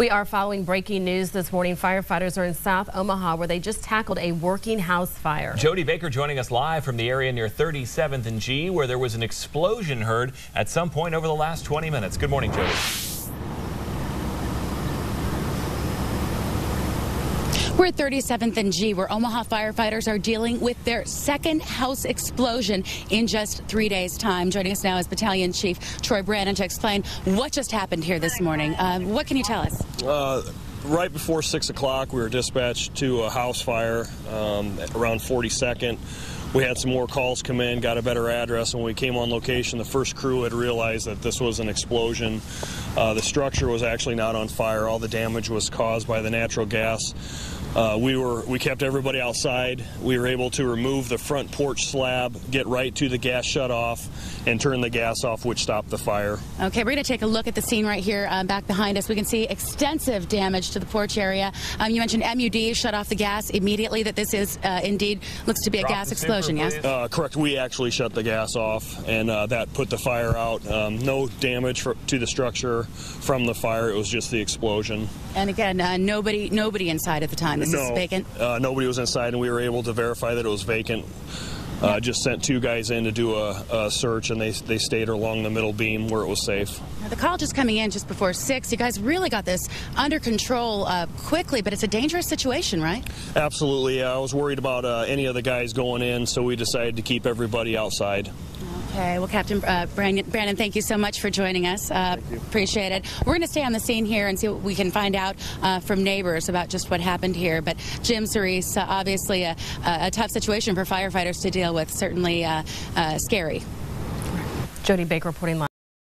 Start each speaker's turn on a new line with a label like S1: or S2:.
S1: We are following breaking news this morning. Firefighters are in South Omaha where they just tackled a working house fire.
S2: Jody Baker joining us live from the area near 37th and G where there was an explosion heard at some point over the last 20 minutes. Good morning, Jody.
S3: We're at 37th and G, where Omaha firefighters are dealing with their second house explosion in just three days' time. Joining us now is Battalion Chief Troy Brandon to explain what just happened here this morning. Uh, what can you tell us?
S4: Uh, right before 6 o'clock, we were dispatched to a house fire um, around 42nd. We had some more calls come in, got a better address, and when we came on location, the first crew had realized that this was an explosion. Uh, the structure was actually not on fire. All the damage was caused by the natural gas. Uh, we were we kept everybody outside. We were able to remove the front porch slab, get right to the gas shut off, and turn the gas off, which stopped the fire.
S3: Okay, we're going to take a look at the scene right here uh, back behind us. We can see extensive damage to the porch area. Um, you mentioned MUD shut off the gas immediately. That this is uh, indeed looks to be a
S2: Drop
S3: gas explosion. Yes.
S4: Uh, correct. We actually shut the gas off, and uh, that put the fire out. Um, no damage for, to the structure from the fire. It was just the explosion.
S3: And again, uh, nobody nobody inside at the time. This
S4: no,
S3: is vacant.
S4: Uh, nobody was inside, and we were able to verify that it was vacant. Uh, just sent two guys in to do a, a search, and they they stayed along the middle beam where it was safe.
S3: Now, The call just coming in just before six. You guys really got this under control uh, quickly, but it's a dangerous situation, right?
S4: Absolutely. Yeah, I was worried about uh, any of the guys going in, so we decided to keep everybody outside.
S3: Okay. Well, Captain uh, Brandon, Brandon, thank you so much for joining us. Uh, appreciate it. We're going to stay on the scene here and see what we can find out uh, from neighbors about just what happened here. But Jim Cerise, uh, obviously a, a tough situation for firefighters to deal with. Certainly uh, uh, scary.
S1: Jody Baker reporting live.